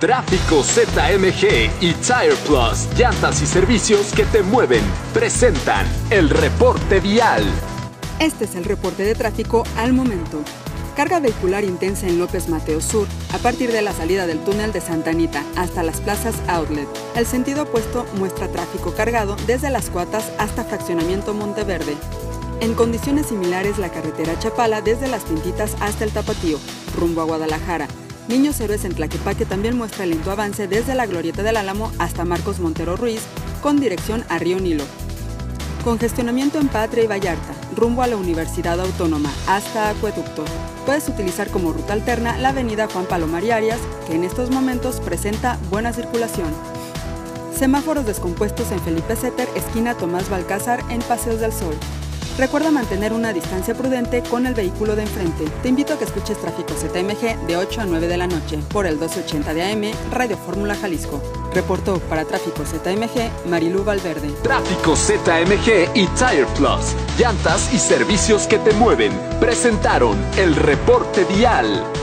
Tráfico ZMG y Tire Plus, llantas y servicios que te mueven, presentan el reporte vial. Este es el reporte de tráfico al momento. Carga vehicular intensa en López Mateo Sur, a partir de la salida del túnel de Santa Anita hasta las plazas Outlet. El sentido opuesto muestra tráfico cargado desde las Cuatas hasta Fraccionamiento Monteverde. En condiciones similares la carretera Chapala desde las Pintitas hasta el Tapatío, rumbo a Guadalajara, Niños Héroes en Tlaquepaque también muestra lento avance desde la Glorieta del Álamo hasta Marcos Montero Ruiz, con dirección a Río Nilo. Congestionamiento en Patria y Vallarta, rumbo a la Universidad Autónoma, hasta Acueducto. Puedes utilizar como ruta alterna la avenida Juan Palomar y Arias, que en estos momentos presenta buena circulación. Semáforos descompuestos en Felipe Setter, esquina Tomás Balcázar, en Paseos del Sol. Recuerda mantener una distancia prudente con el vehículo de enfrente. Te invito a que escuches Tráfico ZMG de 8 a 9 de la noche por el 1280 de AM, Radio Fórmula Jalisco. Reportó para Tráfico ZMG Marilú Valverde. Tráfico ZMG y Tire Plus, llantas y servicios que te mueven, presentaron el reporte vial.